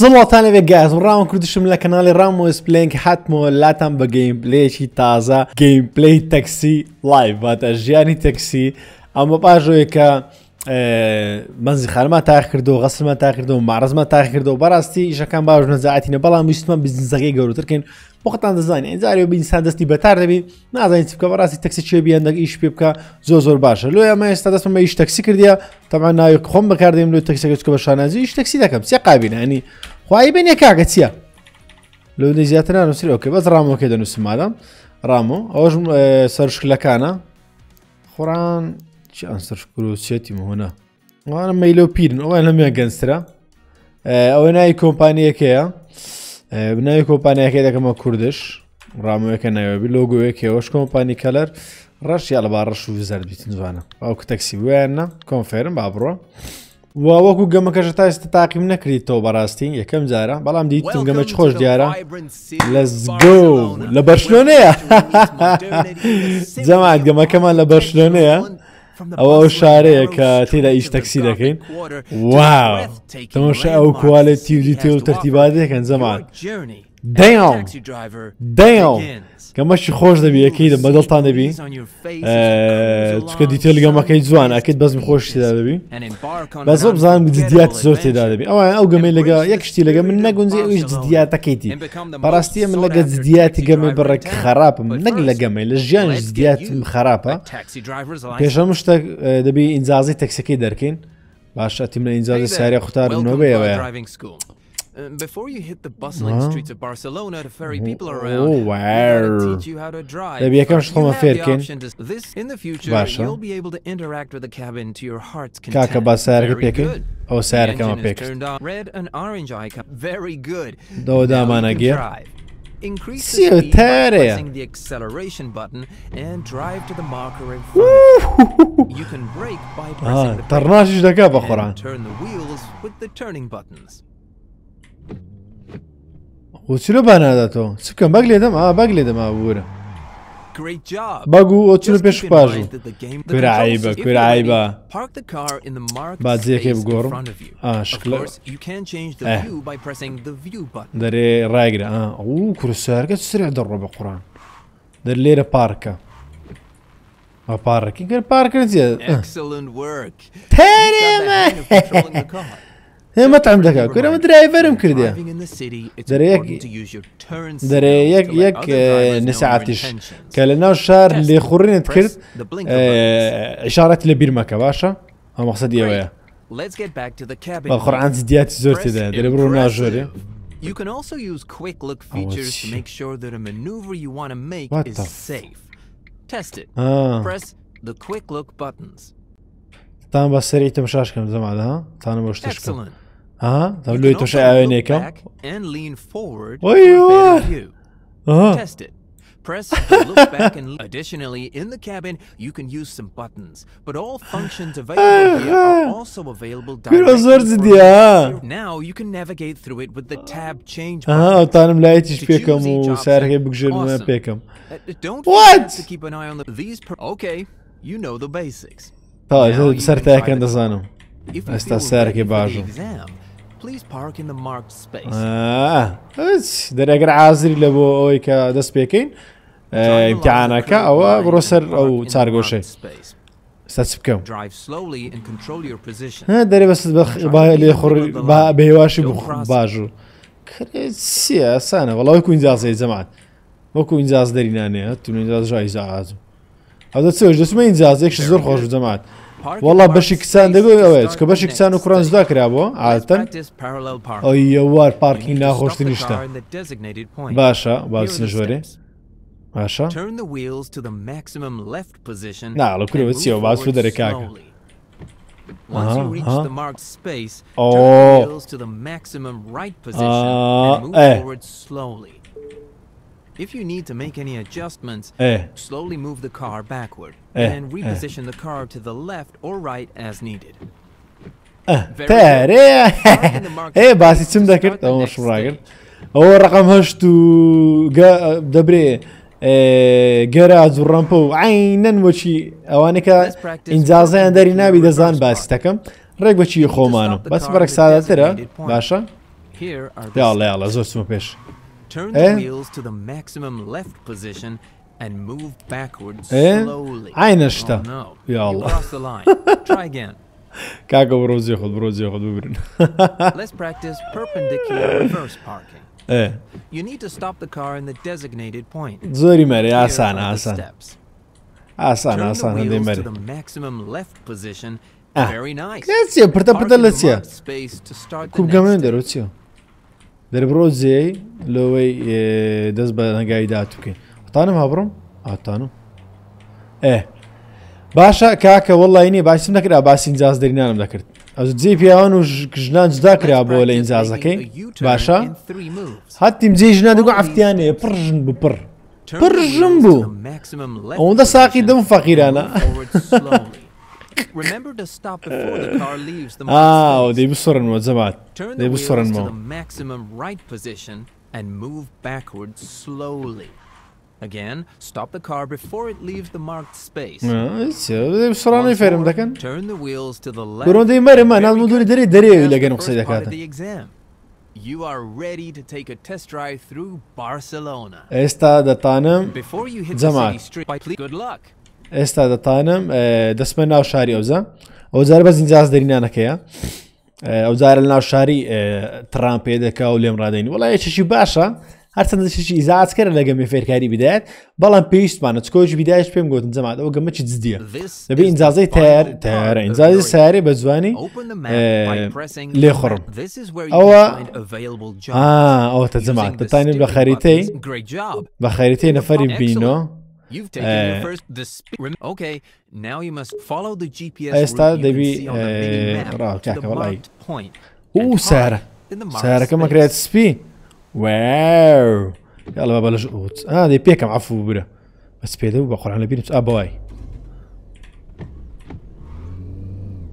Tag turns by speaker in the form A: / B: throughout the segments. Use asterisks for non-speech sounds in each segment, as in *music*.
A: سڵاتانەوێ گاز ڕاوان کوردشم لە کەناڵی ڕامۆس پلنگ حتمەوە لاتان بە گەیمپلەیەکی تازە گەیمپلەی تەکسی لایڤاتە ژیانی تەکسی. ئەمە پاژۆیەکە مەزی خارما تاخ کردو غەسمە تا کردو مارزمە تا کردو. بەڕاستی ئیشەکان باش نەزاعتینە بەڵام ویستمە بزنزەکەی گەورترکەین بۆخەتان دەزانین ئەنجاری بینسان دەستی بەتار دەبی نازانین چ بکە. بەڕاستی تەکسی چێ بیان ئیش پێ بکە زۆ زۆر باشە. لۆ ئەمە ئێستا دەستمە ئیش تەکسی کردیا تەمان ناوی خۆم بەکاردێم لە تەکسەکە چکە بە شانازی ئیش تەکسی دەکەم. چێ قابینانی خوای بێنێ کاگە چییە؟ لە زیاتر نووسی ئۆکە بەس ڕامۆکە دەنووسم مادەم. ڕامۆ ئەوەش سەرشکلەکانە خۆران سەرشکروچێتی مهۆنا وانە مەیلۆ پیرن ئەوە لەمێ گەنجترە ئەوە ناوی کۆمپانیەکەیە. بناوی کۆمپانیەکەی دەکەمە کوردش. ڕامەوەەکە ناوێبی لۆگوەیەکەوەش کۆمپانی کەلەر. ڕەش یا لە با ڕەش و زەر بیتن جوانە ئەو تەکسی ویانە کۆنفێرم با بڕۆ. وا وەکو گەمەکەش تا ئێستا تاقیم نەکریتەوە بەڕاستی یەکەم جارە. بەڵام دیتم گەمە خۆش دیارە. لەزگۆ لە بەرشلۆنەیە. *laughs* جەمات گەمەکەمان لە بەرشلۆنەیە. ئەو شارەیە کە تێدا ئیش تەکسی دەکەین واو. تەمەشە ئەو کوالەتی و دیتێ و تەرتیباتێکەکەن زەمان دەیان دەیان کەمەشی خۆش دەبی یەکەی دە بەدڵتان دەبی. چکە دیتێ لەگەمەکەی جوان ئەکەیت بەزم خۆش تێدا دەبی بەز بزانم جدیات زۆر تێدا دەبی. ئەوە ئەو گەمەی لەگە یەک شتی لەگە من نەگونجی ئەوش جدیاتەکەیتی بەڕاستیە من لەگە جدیاتی گەمە بڕێک خراپم. نەک لە گەمەی لە ژیان جدیاتم خراپە. پێشەم شتە دەبی ئینجازی تەکسەکەی دەرکەین. باشە تیم لە ئینجازی ساریە خوتاربنەوە بێەوەە
B: Uh, before you hit the bustling streets of Barcelona to ferry oh, people
A: oh,
B: around, oh,
A: wow.
B: teach you how to drive. Tabii
A: yakamış
B: olma to. This in the future you'll be able to interact with the cabin to your heart's content. Kaka
A: basar
B: ki peki.
A: O
B: ser kama. Red and orange icon. Very good.
A: Do
B: da
A: mana
B: gir. Increase the speed by pressing the acceleration button and drive to the marker in front. you can brake by ah, pressing the brake and turn the wheels with the turning buttons. O tiro
A: banada,
B: Sıkıyorum. Bak ledim.
A: Aa
B: ah, bak ledim abi bura. Bagu oturup
A: eşpaju.
B: Kurayba, kurayba.
A: Bazı
B: ki bu gorum.
A: Ah, şıkla. Eh.
B: Dari raygra. Ah,
A: oo kurusu herkes sürüyor da roba Kur'an. Dari lere parka. A parka. Parka ne diyor?
B: Excellent work. terima هي
A: مطعم
B: ذكاء
A: كنا
B: مدري اي
A: فيلم
B: كردي دري يك دري
A: يك
B: يك
A: آه، نساعتش. كلنا شار اللي خورين تكرد
B: اشارة لبير ماكا باشا. هم مقصد
A: يا ويا. بخور عن
B: زديات
A: زورت ده دري برو
B: ناجوري You can also use quick look
A: oh,
B: features to make sure that a maneuver you want to make is safe. Test it.
A: Ah.
B: Press the quick look buttons.
A: Tam
B: bas
A: seri
B: tam šaškam
A: zamada,
B: ha? Tam boš teško.
A: Aha,
B: tam ljudi to
A: še
B: evo
A: nekam.
B: Ojoj! Aha. Press *laughs* look back and additionally in the cabin you can use some buttons but all functions available here are also available directly now you can navigate through it with the tab change Aha,
A: tanım
B: leit
A: iş pekam
B: u
A: serge
B: bugjerme pekam.
A: What?
B: To keep an eye on the these Okay, you know the basics. Tā, es
A: esmu
B: certēken da zanam. Es tā sērki bāžu.
A: دەرەگەر ئازری لە بۆ ئەوی کە دەست پێکەین امتحانەکە ئەوە بڕۆ سەر ئەو چارگۆشەی سەچ بکەم دەرێ بەست لێ بێواشی باژ و سیسانە بەڵاوی کوینجازەی جەمات وەکو اینجاز دەرینانەیە تو اینجاز ژای زاز ئەو دە چێش دەچمە اینجازێک زۆر خۆش جەمات وڵا بەشی
B: کسان
A: دەبێت کە بەشی کسان و کوڕانزدا
B: کرابووە
A: ئاتەن
B: ئەووار
A: پارکی
B: ناخۆشتنی شتە
A: باشە باسی
B: ژوەرێ
A: باشە
B: ناڵە
A: کوێوە
B: چیەوە باس
A: و
B: دەرێکاکە. ئەو If you need to make any adjustments,
A: ئێ
B: slowly move the car backward
A: Eh,
B: and reposition the car to the left or right as needed.
A: تارێ ئێ باسی چم دەکرد ئەوە شڕاگرت ئەوە ڕقم هەشت و گە- دەبرێ گەراج و ڕەمپە و عینەن وەچی ئەوانەکە ئینجازیان دەری ناوی دەزان باسی دەکەم ڕێک بەچی خۆمانم بەس بەرەک ساداترە باشە
B: Here are the
A: يلا يلا زۆر چمە پێش
B: É? and move backwards
A: e?
B: slowly.
A: Aynı
B: işte.
A: Oh,
B: no.
A: Ya Allah.
B: You crossed the line. Try again. *laughs*
A: Kanka bro zihod bro zihod öbürün. *laughs*
B: Let's practice perpendicular reverse parking.
A: Evet. *laughs* É.
B: You need to stop the car in the designated point. Zorimeri
A: asan
B: asan. Asan
A: asan hadi
B: meri. To the maximum left position.
A: Ah.
B: Very nice. Grazie, per te per te
A: la
B: sia. Cum
A: gamendo, Rozio? دەربڕۆ جێی لەوەی دەست بە هەنگایی دات بکەین تانم هەبڕم ئاتانم ئێ باشە کاکە وڵی باسیم نەکرا باسی ئینجاز دەرینانم دەکرد ئەو جێ پیاوان و ژنان جدا کرا بۆ لە ئینجازەکەی باشە. هەتیم جێ ژنا بپڕ
B: wheels to
A: بوو
B: the maximum left
A: ئەوەندە ساقی دەم فەقیرانە
B: forward slowly. Remember to stop before the car leaves the
A: ئاو
B: marked space.
A: دەی بسڕنەوە جەمات
B: Turn
A: دەی
B: the wheels to
A: بسڕنەوە
B: the maximum right position and move backward slowly. Again, stop the car before it leaves the marked space.
A: دەی بسڕانەی
B: Once
A: فێرم
B: more,
A: دەکەن
B: Turn the wheels to the left.
A: گەڕۆ دەی مەرەمە
B: Very
A: ناڵمەدوری
B: good.
A: دەرێ دەرێ
B: That's
A: لەگەن
B: the
A: قسەی
B: first part of
A: دەکاتە
B: the exam. You are ready to take a test drive through Barcelona.
A: ئێستا دەتانم
B: Before you hit the
A: Jamal.
B: city street, please, good luck.
A: ئێستا دەتانم دەستمە ناو شاری ئەوزە. ئەوزار بە زیینجاز دەرینانەکەیە. ئەوزارە ناو شاری ترام پێ دەکا و لێم ڕادین وڵای چشی باشە. هەرچەندشی ئیزاتکەرە لە گەمی فێرکاری بدایت بەڵام پێویستمانە چکۆش بیدایش پێم گوتن زەمات ئەو گەمە چی
B: دزدیە
A: دەبێ ئینجازای
B: تار تارە
A: ئینجازی سارێ بە جوانی لێ
B: خوڕم
A: ئەوە ئەوە تە
B: زەمات
A: دەتانێت بە خەریتەی بە خەریتەی نەفەری
B: بینەوە
A: بینۆ
B: You've taken your first the sp- rem- Okay, now you must follow the GPS
A: ئێستا دەبی
B: see on the mini-map
A: ڕاو
B: to the
A: کاکە وڵی
B: marked point.
A: و سارە سارەکەمە. کرێت سپی يلا بەلش ئوت ئا دەی پێکەم عفو برە بەس پێدە و بە قڕان لە بینم ئا بەوای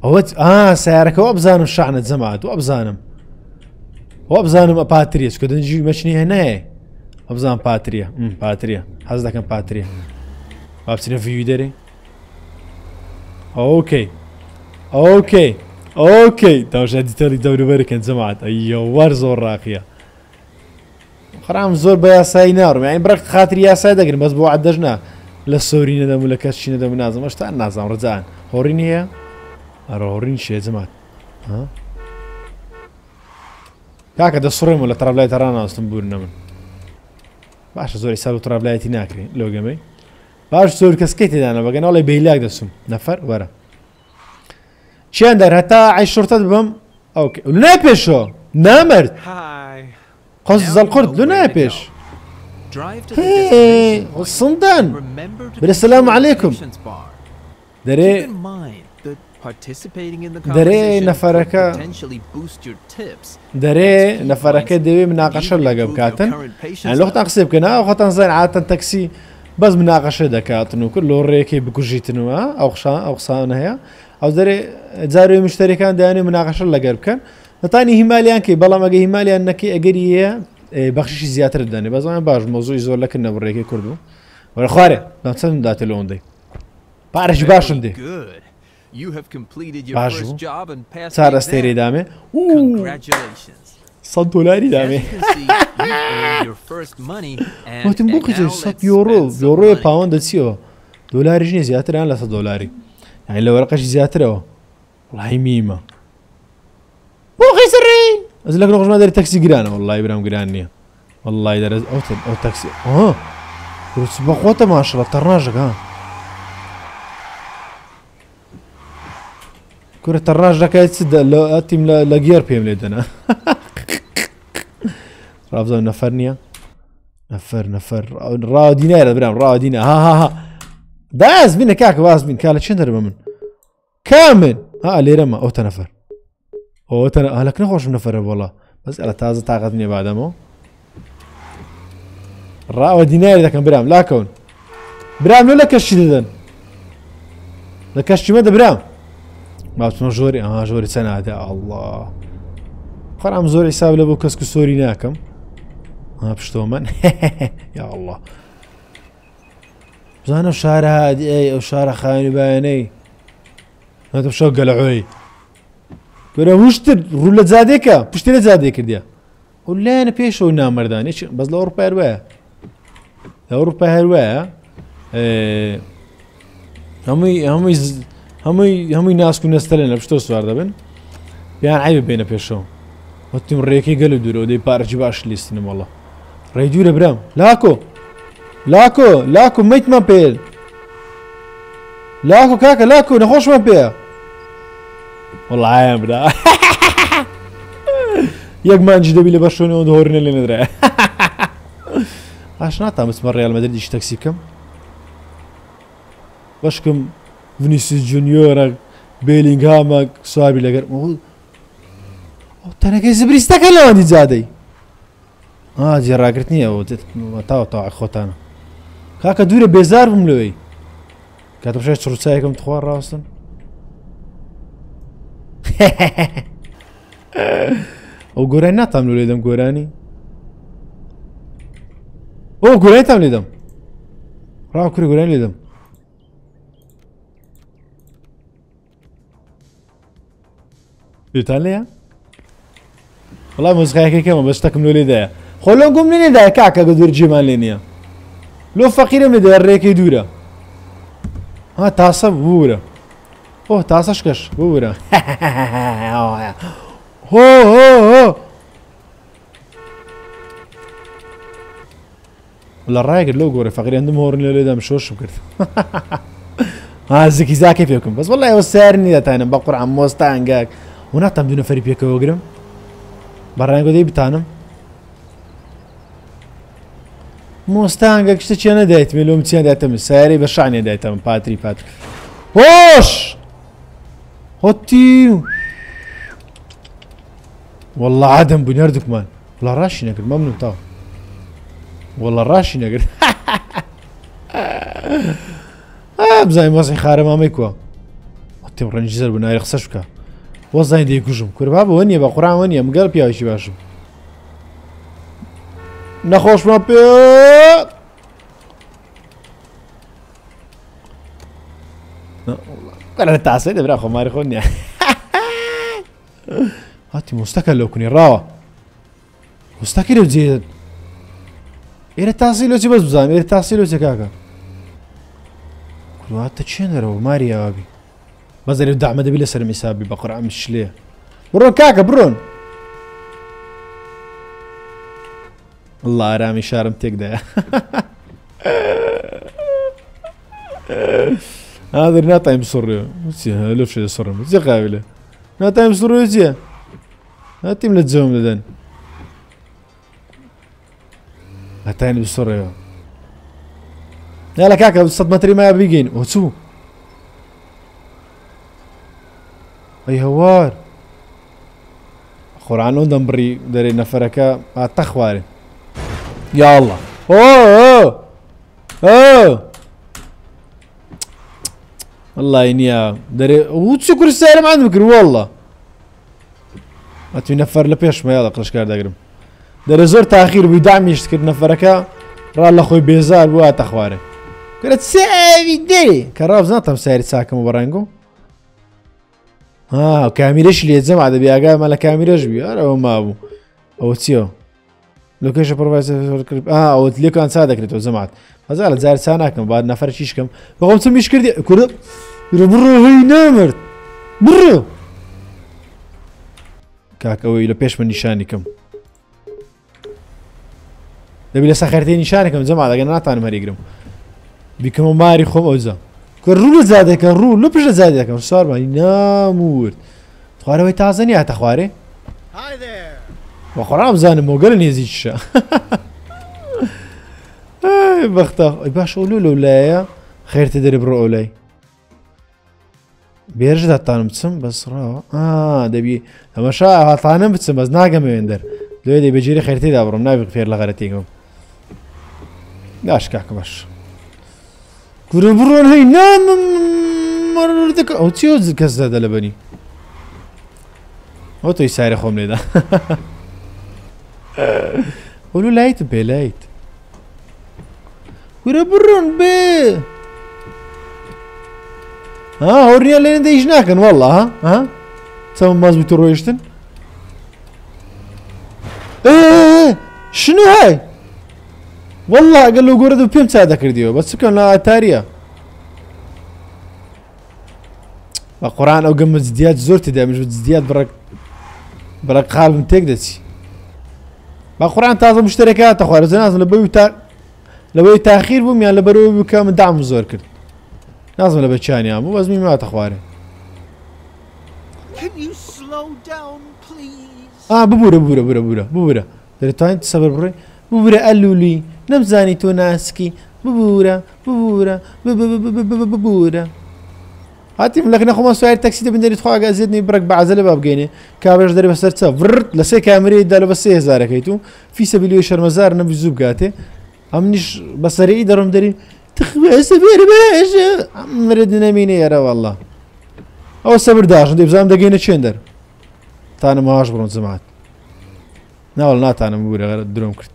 A: ئەوە ئا سیارەکەەوە بزانم شعنە جەمات و بزانم وە بزانم ئە پاتریە کە دەنجی مەچنی هەنایە بزانم پاتریە پاتریە حەز دەکەم پاتریە با بچینە ڤیوی دەرێ ئۆکەی ئۆکەی ئۆکەی داژە دیتەلی دەوروبەرەکەن جەمات ئەیوەەر زۆر ڕاقیە خرام زۆر بە یاسایی ناڕم یان بڕک خااتری یاسای دەگرن بەس بۆ عدەژنا لە سۆری نەدەم لە کەسچی نەدەم نازم ئەشتا نازام ڕزان هۆڕین هەیە ئەرە هۆڕین شێ جەمات ها؟ کاکە دەسڕێم و لە ترابلای تەران ناستم بوون نە من باشە زۆری سال و ترابلایەتی ناکرێن لۆگەمەی باش زۆر کەسکەی تێدانە بەگەناڵی بەیلاک دەسم نەفەر وەرە چیان دەر هەتا عیشورتت بم ئەوکە ناپێشەوە نامرد
B: Hi.
A: قەس
B: Now you
A: زەڵقرد هێ
B: destination. Point.
A: سندان
B: Remember to
A: بالسلام
B: check
A: دەرێ
B: in mind that participating in the
A: دري
B: conversation
A: نفرك-
B: could potentially boost your tips.
A: دەرێ نەفەرەکە دەوێ مناقەشە لەگە بکاتن. ئەن لەختان قسێ بکەن. ئەوخەتان زین عاتەن تەکسی بەس مناقەشە دەکاتن و کرد لۆ ڕێکی بکوژیتنەوە ئەو خشان ئەو قسان هەیە. ئەو دەرێ جاروی مشتەکان دایانێ مناقەشە لەگەر بکەن. نتانی هیمالیان کەی بەڵام ئەگە هیمالیان نەکەی ئەگەری هەیە بەخشی زیاتر دەنێ. بەزانان باش مۆزوی زۆر لەکرد نەبڕێکی کوردو وەرە خوارێ. چەند داتە لەوەندەی پارێکی باشم دێ.
B: See, you've earned your first money and,
A: وتم سەد
B: let's
A: یۆڕۆ
B: spend some
A: یۆڕۆی
B: money.
A: پاوەندە چیەوە دۆلاریش نیە زیاتران لە سە دۆلاری یانی لە وەرەقەش زیاترەوە وڵی میمە بۆ خیسڕین ئەز لە ڕۆژما دەری تەکسی گرانە وڵی برام گران نییە وڵی دەرە ئەو ئەو تەکسی ئۆ بە خۆتە ماشڵە تەڕناژەکە تەڕناژ دەکات چ لە ئەتیم لە گێر پێم لێ دەنا ڕابزان نەفەر نییە نەفەر نەفەر ڕاودینایە برام ڕاودینە ها ها ها. داز بینە کاکە واز بین کا لە چێن دەرە بە من؟ کامن ها لێرەمە ئەو نەفەر ئەو هەلک نەخۆشم نەفەرە بۆڵە بەس ئەلە تازە تااقەت نیە بادەمەوە ڕاوە دیناری دەکەم برام. لاکەون برام لە لە کەشی دەدەن لە کەشتیمە دەبرام باچمە ژۆری ئەها ژۆری چەنادە الله خەرام زۆر حساب لە بۆ کەسک و سۆری ناکەم. ها پشتۆ من. *laughs* یا الله بزانە شارە هادی ئەی ئەو شارە خاوێنی بایانەی نەتە شەو گەلەعۆی. گەرە وشتر ڕوو لە جادێکە. پشتی لە جادێ کردیا و لایەنە پێشەوە نامەردانی بەس لە ئەوروپای وایە؟ لە ئەوروپا هەروایە هەمووی هەمووی هەمووی هەمووی ناسک و نەستە لە پشتۆ سوار دەبن بیان عیبە بێنە پێشەوە وتیم ڕێکی گەل و دوورەوە دەی پارەجی باش لیستنم وڵە ڕێ دوورە برام لاکۆ لاکۆ لاکو میتمان پێ لاکۆ کاکە لاکو نەخۆشمان پێ وڵایان برا یەک مانجی دەبی لە بەشۆنەوە هۆرنە لێ نەدرا ئاش ناتام بچمە ڕێال مەدەردیش تەکسی بکەم بەشکم ونیسی جونیۆرە بێلینگامە سوابی لەگەر تەنەکەی زبریستەکە لەوەندی جادەی ئاجی ڕاگررت نییە تاوە تاوا خۆتانە کاکە دوورە بێزار بم لەوەی کاتە بشێت چڕوچایەکەم تخوا ڕاستن ئەو گۆرای ناتام لێ دەم گۆرانی ئەو گۆرای تام لێدەم ڕاو کوری گۆران لێدەم جبتها والله مسخيك كما بس تكملوا لي دايا خلونكم لين دايا كعكه قدور جيمان لينيا لو فقير من دايا الريكي دوره. ها تاسا بورا او تاسا شكش بورا *laughs* هو هو هو. والله الرايق لو قوري فقير عندهم هورن لو دام شوش بكرت *laughs* ها زكي زاكي فيكم بس والله يوسرني تاينا بقرع موستانجاك و ناتام دوو نەفەری پێکەوە گرم بەڕانگە دەی بتانم مۆستانگە کشتە چێ نەدایت مێ لۆم چیان دایتەم ساری بە شانێ دایتەم پاتری پات هۆش هۆتی والله عادم بوو نردوکمان وڵا ڕاشی نەکرد مەمنم تاو. وڵە ڕاشی نەگرت *laughs* بزانین وەزی خارە مامەی کووە تێم ڕەنجی زەر بوو ناری قسەش بکە وەزای دەیکوژم کوربا بەوە نیە بە قڕان وە نیە مگەل پیاویشی باشم. نەخۆشمە پێ. لە تاسەی دەبرا خۆماری خۆ نیە *laughs* هاتی مستەکە لەو کونی ڕاوە. مستەکی لەو جێ. ئێرە تاسی لۆچی بەس بزانام ئێرە تاسی لۆچە کاکە. کواتە چێنەرەوە ماری ئاوی بەزەری دامە دەبی لەسەر میسابی بە قڕام شلێ بڕۆن کاکە بڕۆن الله ئارامی شارم تێکدایە *laughs* هذا ناتايم سوري لو شي سوري زي قابلة ناتايم سوري زي هاتيم لتزوم لدن هاتايم سوري يلا كاكا صد متري ما بيجين وتسو اي هوار قرآن اون دمبري داري نفركا أتخواري. يا الله. أوه أوه. والله ينيا داري وتشكر السالم عندك والله. اتو نفر لبيش ما يلا قلش كار داقرم داري زور تأخير بيدعم يشتكر نفركا را لخوي بيزار بوا تخواري قلت ساوي داري كراب زنطم ساري ساكم برانجو ها كاميرش اللي يتزمع کامیرەش لێجەما دەبیاگامە لە کامیرەش بیار ئەوە مابوو ئەوە چیە لۆکەشە پڕڤایسکرد ئەوت لێکان سا دەکرێتەوە زەمات. هەزار لە جار چا ناکەم بعد نەفەر چیشکەم بەەوەم چ میش کردی؟ کورد؟ بڕۆی نامرد. بڕۆ کاکەوەی لە پێش من نیشانیکەم دەبی لە سەخەرتێ نیشانەکەم جەما دەگەن ناتانم هەریگرم بیکەمە ماری خۆم ئەوزە کە ڕوو لە زادەکە ڕوو لە پشت لە زادەکەم سوارمانی نامورد. خوارەوەی تازەنی هاتە خوارێ بە خۆرام بزانم مۆگەل نێزی چشە بەختە باش ئەولو لەو لایە خێرتە دەری بڕۆ ئەو لای بێژ دەتانم بچم بەسڕەوە دەبی ئەمەشا هاتانم بچم بەس ناگەمەوێندەر دوێ دەی بەجێری خێرتیدا بڕم ناوی فێر لە غەرەتێکم داش کاکە باش. گورە بڕۆن هەی نامەکە ئەو چی کەس دەدە لە بەنی ئەو تۆی سارە خۆم لێدا *laughs* ئەولو لایت بێ لایت. گورە بڕۆن بێ ها هەوریە لێن دەیش ناکەن وەڵە ها چەمە ماز بوو ڕۆیشتن شنو هاي والله قال له قرد بيم ساعده كرديو بس كان لا تاريا. القرآن أو قمت زديات زورتي دا مش زديات برك برك خالب من تقدسي. القرآن تازه مشتركات اخوار زناز لبوي تا لبوي تاخير بوم يعني لبروي بكام دعم زور كرد. لازم لبتشاني مو بس مين ما
B: down, please?
A: آه ببورة ببورة ببورة ببورة. ببورة دەتوانین سەبەر بڕێ ببورە ئەلولی نەمزانی تۆ ناسکی ببورە ببورە ببورە هاتی لەک نەخۆمە سوار تەکسی دەبن دەریت خواگە زیدنی بڕک بەعزە لە بابگەینێ کابرش دەری بەسەر چە ورد لە سێ کامرەیدا لە بە سێ هزارەکەیت و فیسە بلیۆ شەرمەزار نەبی زوو بگاتێ ئەم نیش بەسەری دەڕم دەری سەبێر باشە مرد نەمینە ێرە والله ئەوە سەبر داژن دەبزانام دەگەینە چێن دەر تانە ماش بڕۆن زمات ناوەڵ ناتانم بورە درۆم کرد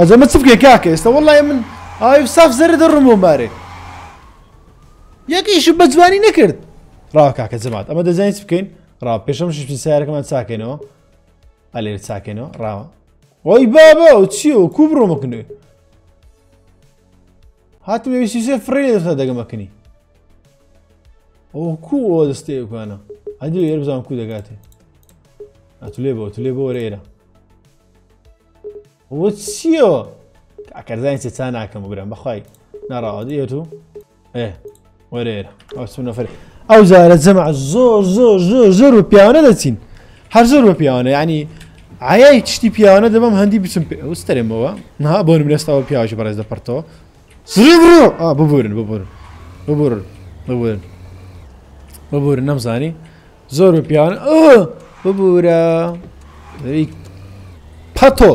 A: ئەزەمە چ بکەی کاکە ئێستا وڵی من ئاوی ساف زەرە دەڕم بۆ مارێ. یەکیش بە جوانی نەکرد. ڕاو کاکە جەمات ئەمە دەزانین چ بکەین؟ ڕاو پێشەم شش سیارەکەمان چاکەینەوە. ئەلێر چاکەینەوە ڕاوە. وەی بابا و چی و کو بڕۆمەکنێ هاتم ویسیسێ فڕێ دەستا دەگەمەکنی ئەو کو ئەوە دەستێکوانە هەدی ێر بزانام کو دەگاتێ. ئەتو لێ بۆ تو لێ بۆ وەرێرە ئەوە چییە ئەکەزانین چ چا ناکەم بگرم بەخوای ناڕاوەدی تو. ئێ وەرێرە ئەو چون نەفر ئەو زارە جەمع زۆر زۆر زۆر زۆر و پیاوانە دەچین هەر زۆر بە پیاوانە ینی ئایای تشتی پیاوانە دەبم هەندی بچم وستەرێمەوە نها بۆ نمرێستەوە پیاوی بەڕێز دەپەرتەوە سری بڕۆ ببورن ببورن ببورن ببورن ببورن نەمزانی زۆر بە پیاوانە ببورە پەتۆ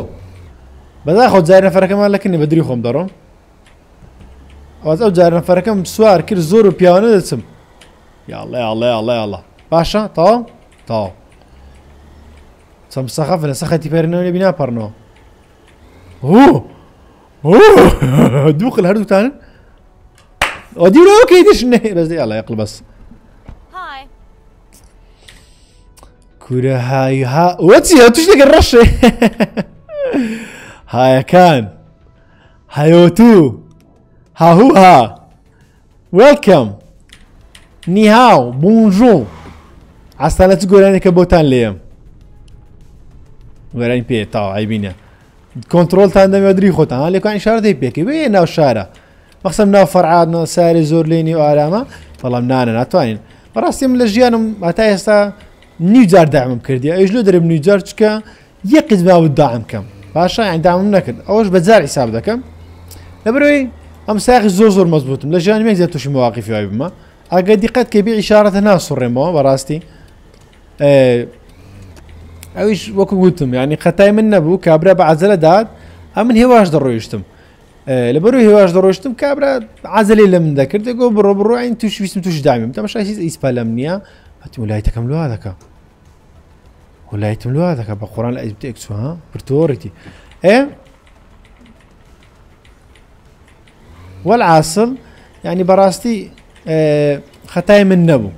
A: بەدا خۆ جار نەفەرەکەمان لەکنی بە دری خۆم دەڕۆم ئەوز ئەو جار نەفەرەکەم سوار کرد زۆر و پیاوانە دەچم. یاڵێ ئاڵێ ئاڵێ ئاڵە باشە تاوا تاوا چەم سەخەفنە سەخەتی پێرنەوە لێ بینا پەڕنەوە. *laughs* دوو قل هەردووتانن ئۆدیرەوەکەی دشنێ بەس ئاڵە یقل بەس
C: Hi.
A: کورە های ها وەچی توش دەگەر ڕەشێ. *laughs* هایەکان هەیۆتو هاهوها وێلکەم نیهاو بونژۆ ئاستانە چ گۆرانێکە بۆتان لێم وەرانی پێ تاوا ئایبینە کۆنتترۆلتان دەمێدرری خۆتان لێکانی شاردەی پێکی وێ ناو شارە مەخسم ناو فەرعادنەوە ساری زۆر لێنی و ئارامە بەڵام نانە ناتوانین بەڕاستیم لە ژیانم ئاتا ئێستا نیجار دامم کردی ئەوش لە دەرم نیجار چکە یەقیت باوت داعم کەم باشە ئەندامم نەکرد ئەوش بەجار حساب دەکەم لەبرەوەی ئەم ساقی زۆر زۆر مەزبوتم لە ژیان مێک تووشی مواقفی وای بمە ئەگە دیقەت کە بێ ئیشارەتە ناسوڕێمەوە بەڕاستی ئەویش وەکو گوتم ینی خەتای من نەبوو کابرا بە عزلە داد. ئە من هێواش دەڕۆیشتم لە بەرو هێواش دەڕۆشتم کابرا عزلێ لە من دەکرد گۆ بڕۆ بڕۆین توش ویستم توش دامیم تەمەشای ئیسپا لەم نییە دەکە ولایتم لوا دەکە بە قڕان لە ئەیتێک ها؟ پرتۆڕیتی ئێ والعاصل يعني بەڕاستی خەتای من نەبوو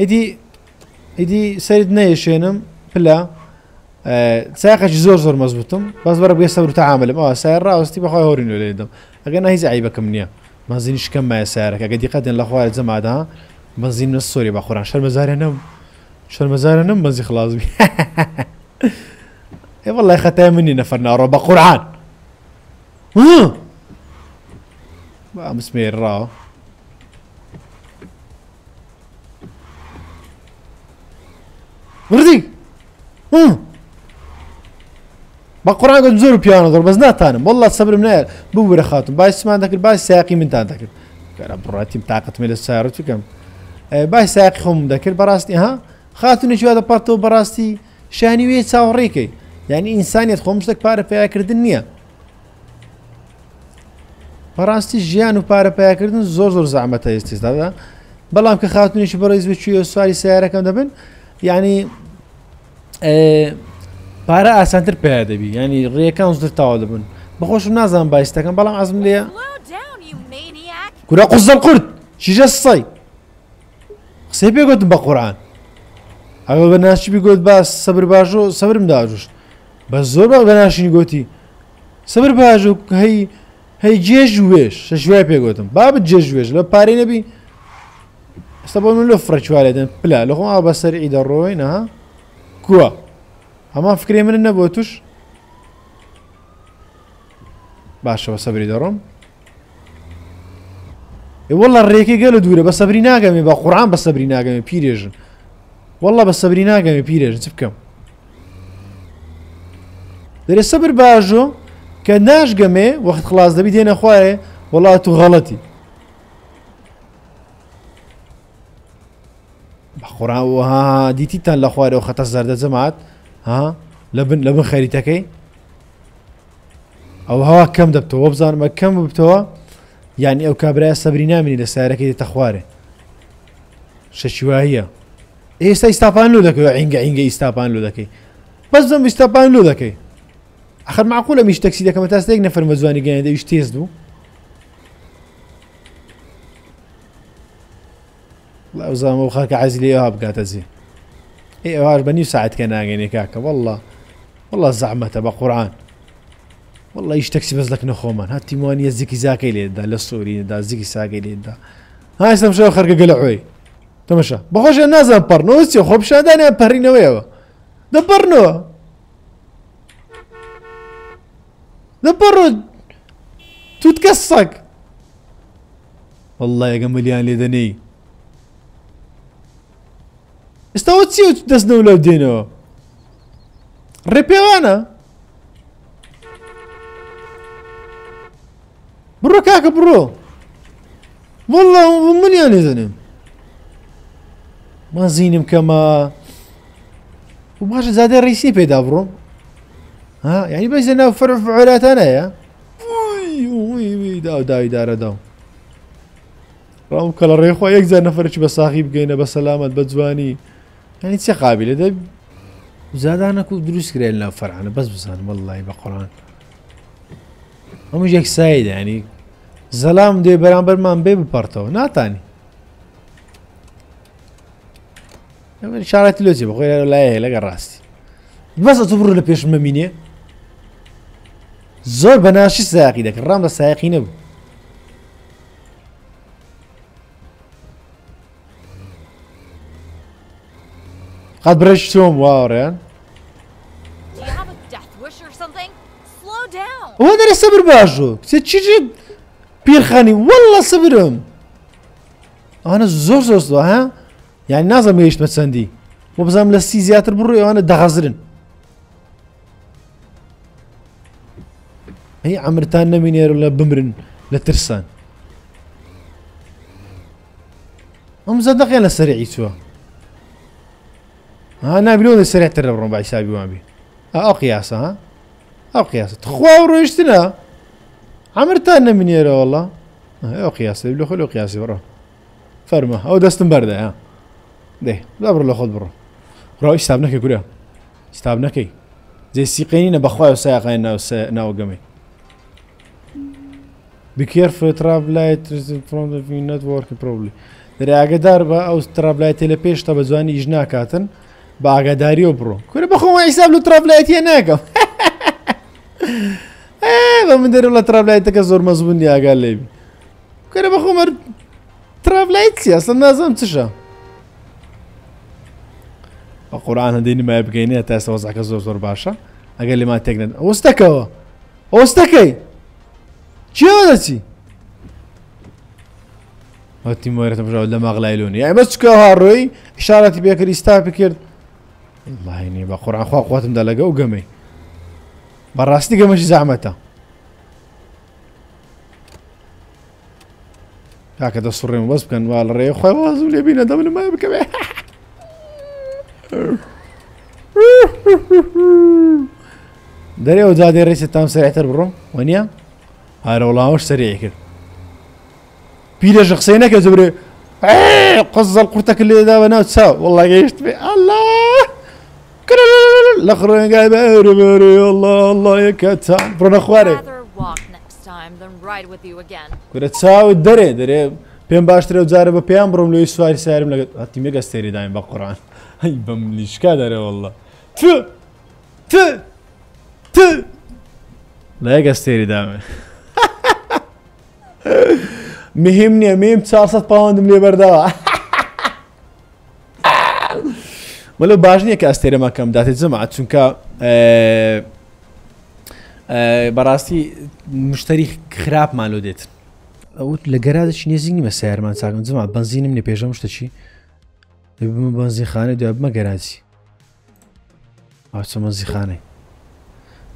A: ئیدی ئیدی سرد نەیەشێنم پلا ساقەی زۆر زۆر مەزبوتم بەس بەرە بێ سەور تعاملم. ئەوە سای ڕاستی بەخوای هۆرین لێدەم ئەگە نهیز عیبەکەم نییە مەزیین شکەم مای سارەکە گە دیقەتێن لە خوارد زەمادا مەزیین نە سۆری بە خۆران شەرمەزارە نەم شەرمەزارە نەم مەزی خلاصبی ێ *laughs* وڵی خەتای منی نەفەر ناڕۆ بە قورعان با مسمێر ڕاوە وردی بە قڕان زۆر پیانە دەڕ بەس ناتانم وڵات سەبرم نایە ببوورە خاتم. باسمان دەکرد باش ساقی منتان دەکرد کارە بڕاتیم تااقتمێ لە سارت بکەم باش ساقی خۆم دەکرد بەڕاستی ها؟ خاتونێکی وا دەپاتەوە بەڕاستی شانی وێ چاوەڕێکەی ینی ئینسانیت خۆم شتێک پارە پیاکردن نییە. بەڕاستی ژیان و پارە پیاکردن زۆر زۆر زەحمەتە ئێستێستادا بەڵام کە خاتونێکی بەڕێز بچووە سواری سیارەکەم دەبن ینی پارە ئاسانتر پێ دەبی. ینی ڕێەکان زر تاوا دەبن. بەخۆشم نازانم بایستەکەم بەڵام ئەزم لێ.
C: Slow down, you maniac.
A: کورە قوزەر قورد شیژە سای قسەی پێ گوتم بە قورآن. ئەگە بە ناشیبی گوت باس سەبر باش و سەبرم داژوش بە زۆر بە بەناشینی گوتی. سەبر باش و هەی هەی جێژ وێش شە شوای پێگوتم با بە جێژ وێژ لە پارەی نەبی. ئێستا بۆ من لە فرەچوارێتن پلا لە خۆم بە سەر ئیدە ڕۆی نەها کووە. ئەمە فکرێ من نەبوو توش. باشەوە سەبری دەڕۆم. وەڵە ڕێکی گەلە دوورە بە سەبری ناگەمێ بە قڕان بە سەبری ناگەمێ پیرێژن. وەڵە بە سەبری ناگەمێ پیرێژن چ بکەم دەرێ سەبر باشۆ کە ناشگەمێ وەخت خلاص دەبی دێنە خوارێ وڵات و غەڵەتی بەخۆراوەها دیتیتان لە خوارەوە خەتە زەردە جەمات ها لە بن لە بن خەریتەکەی ئەو هەوا کەم دەبتەوە بزانمە کەم ببتەوە یعنی ئەو کابراە سەبری نامینی لە سارەکەی دێتە ئێستا ئیستاپان لو دەکەی ئینگە ئینگە ئیستاپان لو دەکەی بەس دەم ئیستاپان لو دەکەی ئەخر معقولە میش تەکسی دەکەمە تا ستێک نەفەر مەزوانی گەیان دەویش تێز بوو زانمە خەکە عزی لێ ئەوها بگاتە زی ئێ ئەوهاش بە نیو ساعت کە ناگەنێ کاکە والله والله زەحمەتە بە قورآن والله هیچ تەکسی بەس دەکنە خۆمان هاتیوانە زیکی زاکەی لێدا لە سووریدا زیکی ساگەی لێدا هاستم شەوە خەرگە گەلە تەمەشە بەخۆشە نازان پەڕنەوە چی خۆپشادانیان پەڕینەوەیەوە دەپەڕنەوە دەپەڕ توت کە سەک والله یەگە ملیان لێ دەنەی ئێستاوە چی دەستنەوە لەو دێنەوە ڕێپێوانە بڕۆ کاکە بڕۆ وڵە منیان لێدەنێم ما زینم کەمە باشە زادە ڕیسی پێدا بڕۆم ها یعنی بەس ناو فەرفعلاتانەیە دا داوی دارە داو ڕام کە لە ڕێخوا یەک زار نەفرچ بە ساخی بگەینە بە سەلامت بە جوانی ینی چه قابلە دە زادانەکو دروست کرێن لە فەرانە بەس بزان وڵی بە قڕان هەموو یەک سایدا ینی زەلام دێ بەرامبەرمان بێ بپەرتەوە ناتانی شارەتی لۆجێ بەخۆی لایە لەگە ڕاستی بەس تو بڕ لە پێش مەمینێ زۆر بەناشی ساقی دەکرد ڕام لە سایقی نەبوو قەت برش ئەوە دەرە سەبر باشۆ کچێ چیژێ پیرخانی وەڵە سبرم ئەوانە زۆر زۆستەوە ها؟ یانی نازم هێشتمە چەندی بۆ بزانام لە سی زیاتر بڕۆی ئەوانە دەغەزرن هی ئەمرتان نەمینێر لە بمرن لە ترسان ئەم زەدەقیان لە سەرعی چووە ها نابلۆ لە سەرێتتر لە ڕۆم باشسابی وان بی ئەو قیاسە ها ئەو قیاسە خوا ڕۆیشتنە ئەمرتان وڵە ئەو قیاسە لە خۆ لە قیاسی بڕۆ فەرمە ئەو ها؟ دێ دا بڕ لە خۆت بڕۆ. ڕاوی ستاب نەکەی گورە ستاب نەکەی. جێ سیقینە بەخوای و سایقای ناوگەمەی Be careful travelite in front of you network probably دەراگەدار بە ئەو ترابلایتی لە پێشتا بە جوانی ئیش ناکاتن بە ئاگاداریەوە بڕۆ. کورە بەخۆمە حیساب لە ترابلایەتە ناکەم. *laughs* بە من دەرم لە ترابلایتەکە زۆر مەزبوونی ئاگال لێبی. کورە بەخۆمە ترابلایت سیاسە نازم چشە بە قورآان هەندێنی مای بگەینێ تا ئێستا وەزاکە زۆر زۆر باشە ئەگەر لێمان تێکنن ئەوستەکەەوە ئەوستەکەی چیەوە دەچی هەتی مۆرەتە بژاو لە ماغلایلونی ئەمە چکە هاڕۆی شارەتی بێکردی ستاپی کرد لاینی بە قڕانخوا خواتمدا لەگە و گەمەی بەڕاستی گەمەشی زەحمەتە کاکە دە سوڕێم بەس بکەن وا لە ڕێ خۆی وازم لێ بینە دەمن مای بکەوێ دەرێ و جادێ ڕێسی تام سەرێتر بڕۆم وەنیە هارە وڵاوەش سەرێ کرد. پیرەژە قسەی نەکە زبرێ قزل قورتەکە لێدا بە ناو چاو وڵا گەیشت بێ الله! لە خڕێنگای بەرە بەرێ الله الله یەکە تا. بڕۆنە خوارێ گورە چاوت دەرێ دەرێ پێم باشترە و جارە بە پێیان بڕۆم لەوی سواری سارم لەگە هەتی مێگە ستێری دایم بە قڕان هەی بەم لیشکا دەرێ وڵە ت ت ت لە یەگە ستێری دامێ. مهم نییە میم 400 پاوەندم لێ بەرداوە. مەلو باش نییە کە ئەستێرەمەکەم داتێت جەما چونکە بەڕاستی مشتری خراپ مالۆ دێت. ئەوت لە گەرادەچی نێزیینی مە سیارمان چاکم. جەما بنزینم لێ پێشە شتە چی بنزی خانە دو بمە گەراجی ئاچە مەزی خانەی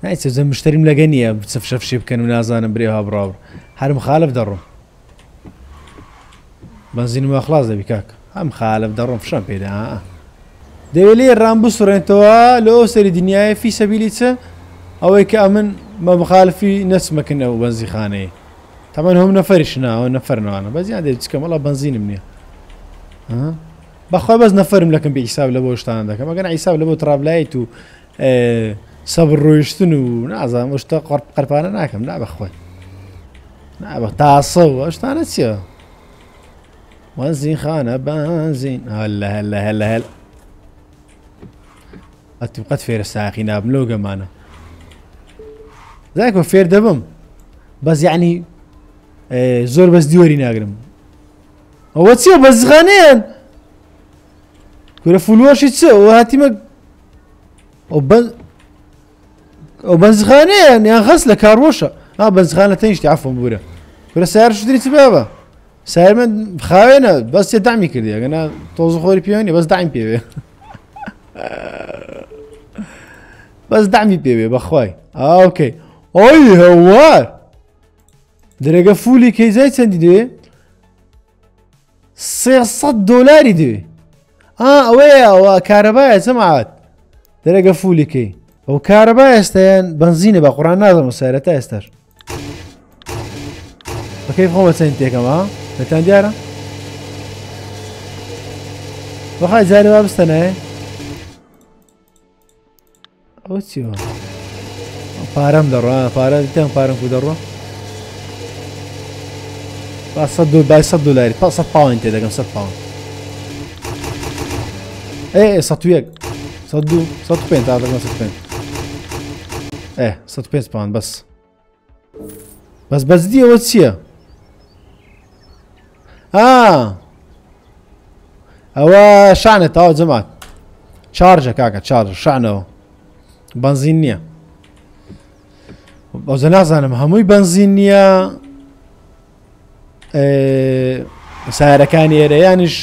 A: نایچە مشتریم لەگە نییە بچەفشەفشی بکەن و نازانم برێ ها بڕاو هەرم خالف دەڕۆم بنزینم خلاص دەبی کاک هەم خالف دەڕۆم فشان پێدا دەوێت لێ ڕام بسوڕێنەوە لە سەری دنیاە فی سەبیلی چە ئەوەی کە ئەمن مە مخالفی نەچمەکن ئەو بەنزی خانەیە تەمان هەم نەفەریش ناوە نەفەرنەوەە بەزیان دێت چکە مەڵە بنزینم نییە بەخوا بەس نەفرم لەکەم پێ حیساب لە بۆ شتان دەکەم ئەگەن حیساب لە بۆ ترابلایت و سەبر ڕۆیشتن و نازانم شتە قەرپانە ناکەم نا بەخۆی نابە تاسە و ئەشتانە چیە؟ وەنزین خانە بنزین هەل لە هەل لە هەل لە هەل ئەتیم قەت فێرە ساقی نابم لەو گەمانە زایکۆ فێر دەبم بەس یعنی زۆر بەس دیوەری ناگرم ئەوە چیە بەزغانێن کورە فولوەشی چ ئەو هاتیمە ئەو بەنزخانەیە یان خەست لە کارۆشە ها بەنزخانە تەنیشتی عفۆم بورە کورە سیار شتری چ بابە سایر من خاوێنە بەس تێ دامی کردی ئەگەنا تۆز خۆری پیانی بەس دایم پێوێ بەس دامی پێوێ بەخوای ئاوکەی ئۆی هەوار درێگە فولی کەیزای چەندی دێ سێسە دۆلاری دەوێ ئا ئەوەیە ئەوە کارەبایە چەماات دەرەگە فولیکەی ئەو کارەبا ئێستایان بنزینە بە قڕان نازەمە سارەتا ئێستاش بەکەی خۆمە چەند تێکەمە بەتان دیارە بەخای جارێ وا بستەنایە ئەو چیوە پارەم دەڕۆ پارە دیتیان پارم کو دەڕۆ دو بای 100 دلاری 500 پاوەند تێ دەگەم 100 پاوەند ئێ 100 100 105 تا دەگەم 105 ئێ 105 پاوەند بەس. بەس بەزدی ئەوە چییە؟ ئا. ئەوە شانێت تاوە جەمات. چارجە کاکە چارج شانەوە. بنزین نییە. ئەوزە نازانم هەمووی بنزین نییە. سارەکانی ئێرەیانیش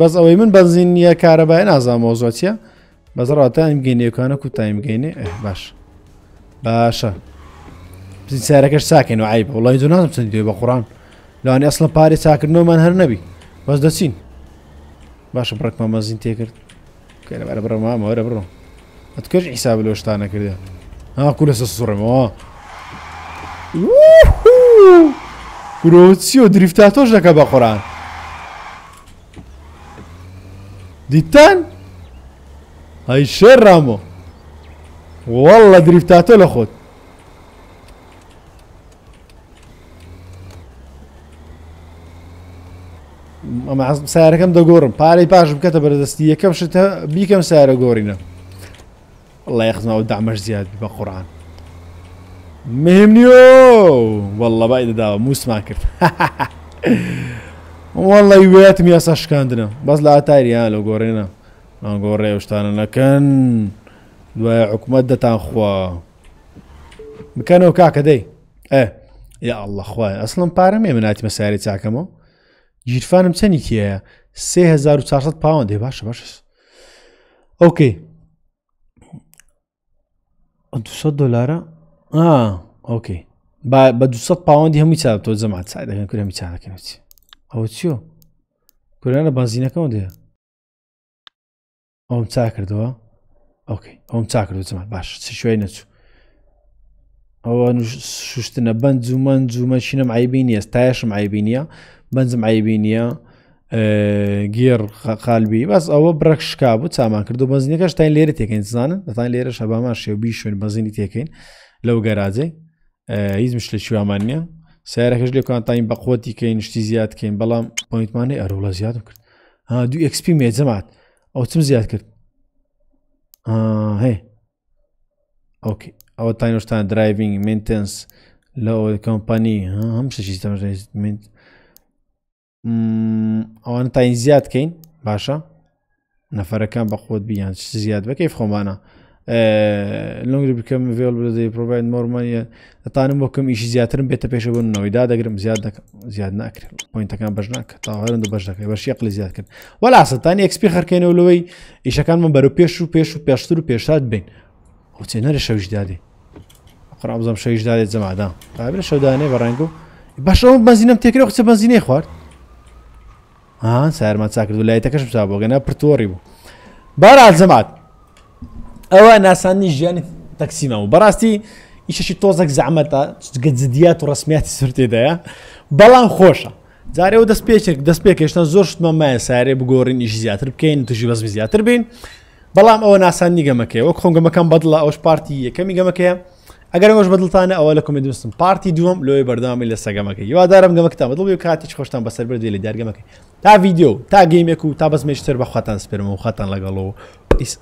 A: بەس ئەوەی من بنزین نییە کارەبای نازانمەوە زۆچیە بەزڕاتان گەینێکانە کوتایم گەینێ باش. باشە. سارەکەش ساکەین و عیب وڵی دو نازم چەند بە قڕان لەوانی ئەسڵە پارێ چاکردنەوەمان هەر نەبی. بەس دەچین. باشە بڕێکمان مەزین تێکرد کەرەبارە بڕمامەوەرە بڕۆ ئەتکەش حیساب لەو شتانە کردە هاکو لەسە سوڕێمەوە کورۆچی و دریفتاتۆش دەکە بە قۆران دیتان؟ هەی شێر ڕامۆ وەڵ لە دریفتاتۆ لە خۆت ئەمە سارەکەم دەگۆڕم پارەی پاش بکەتە بەردەستی یەکەم شتە بیکەم سارە گۆڕینە الله یخزنەوە دامەش زیاد بە قڕان مهم نیۆ وەڵە بای دەداوە موسمان کرد. *laughs* وەڵی وێتم یاسا شکاندنە بەس لە ئاتاریان لە گۆڕێنە گۆڕێ شتانە نەکەن دوای حکوومەت دەتان خوا. بکەنەوە کاکە دەی ئە یا الله خوای ئەسڵم پارەم ێ مناتی مەساری چاکەمەوە گیرفانم چەنی کیەیە 3400 پاوەند دێ باشە باش ئۆکەی 200 دلارە ئۆکەی بە 200 پاوەندی هەمووی چا تۆ زەمات سای دەکەن کورەمی چاکەنەوەی ئەوە چیۆ کورانە بازینەکەەوە دێ. ئەوم چا کردەوە ئۆکەی ئەوم چا کردو زەمات باش چ شوێ نەچوو. ئەوە شوشتنە بەند زوومەند زوومەچینەم عیبی نیە تایشم عیبی نیە بەنجم عیبی نیە گێر قالبی بەس ئەوە بڕک شکا بوو چامان کرد و بەزینەکە شتین لێرە تێکەین زانن دەتان لێرە شەبامان شێوبی شوێن بەزینی تێکەین لەو گەراجەی. هیچ مش لە شووامان نییە. سیارەکەش لێکوانتاین بەقوتی کەین شتی زیاد کەین بەڵام پوینتمانەی ئەرۆڵە زیادم کرد. ها دوو ئەکسپی مێجەمات. ئەو چم زیاد کرد؟ هێ ئۆکێ ئەوە تاینشتان درایڤنگ منتنس لە کۆمپانی هەم شەشی تەمەژمنت ئەوانە تاین زیادکەین باشە. نەفەرەکان بە خۆت بیان زیاد بەکەی خۆمانە. لۆنگ بکەم vێڵ بدەی پرۆڤایت مۆرمانە دەتانم بۆکەم ئیشی زیاترم بێتە پێشە بوونەوەی دا دەگرم زیاد زیاد ناکرێت پوینتەکان بەش ناکە. تا هەرند بەش دەکەی بەشی قلی زیاد کرد. وەلاسەتانی ئەکسپی خەرکەینەوە لەوەی ئیشەکان من بەرە پێش و پێش و پێشتر و پێشات بین. ئەوچێ نەرە شەویش دادێ قڕامزم شەویش دادێت جەمادا بابرە شەودانێ بەڕنگ و باشەوە بەزینم تێکرێ قچە بەزینەی خوارد. ها سارمان چاکرد. و لایەتەکەشم چا بۆگەنە پرتۆری بوو. بارال جەمات. ئەوە ناسانی ژیانی تەکسیمە و. بەڕاستی ئیشەشی تۆزێک زەعمەتە گەجددیات و ڕسمیاتی سرتێدایە بەڵام خۆشە. جارێەوە دەست پێچێک دەست پێکەشتە زۆر شتمەمایە سارێ بگۆڕین ئیش زیاتر بکەین توژی بەزمی زیاتر بین. بەڵام ئەوە ناسانی گەمەکەی وەک خۆنگەمەکان بەدڵە ئەوش پارتی یەکەمی گەمەکەیە. ئەگەر ئەوش بەدڵتانە ئەوە لە کۆمی دوستم. پارتی دووەم لۆی بەردامی لە سەگەمەکەی یوادارم گەمەکتان بەدڵ کاتی خۆشتان بەسەر بردێ لە دیارگەمەکەی تا ڤیددیو تا گەیمێک و تا بەزمێشتر بە خواتان سپێرمە و خاتان لەگەڵەوە ئیس.